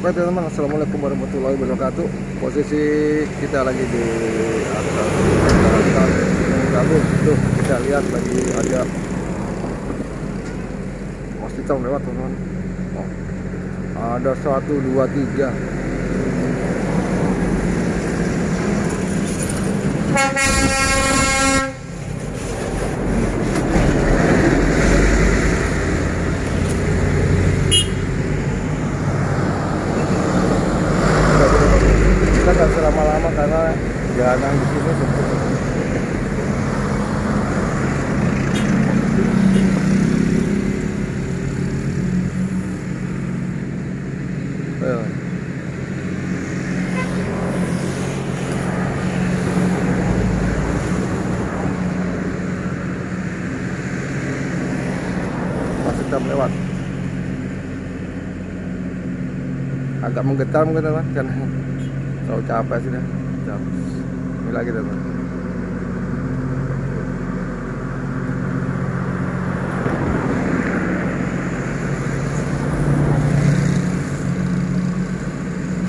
Oke teman-teman, Assalamualaikum warahmatullahi wabarakatuh. Posisi kita lagi di atas Gabung. Tuh, kita lihat lagi ada Mas Hitam lewat teman-teman. Oh, Ada satu, dua, tiga. kita jalanan di sini sempit. Masih tetap lewat agak menggetar mungkin teman karena terlalu capek sih dah capek ini lagi teman.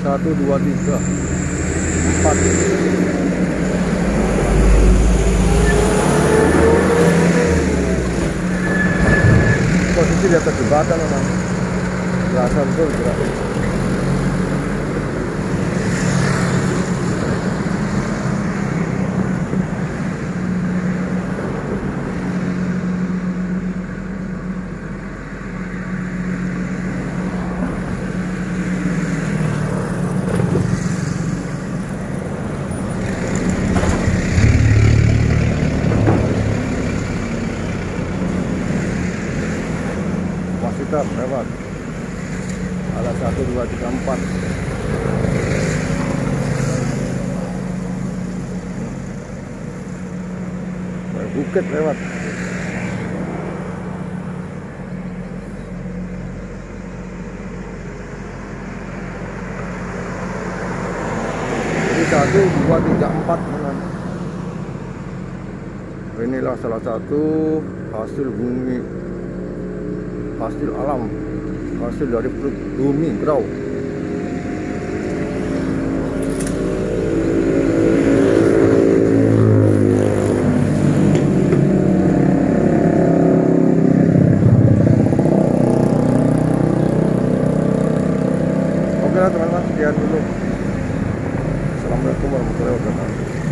Satu dua tiga. Empat. Posisi di atas jembatan memang berasa betul gerak tetap lewat. Ada satu dua tiga empat. Bukit lewat. Jadi satu dua tiga empat teman. Inilah salah satu hasil bumi hasil alam. Hasil dari perut bumi bro. Oke lah teman-teman sekian dulu. Assalamualaikum warahmatullahi wabarakatuh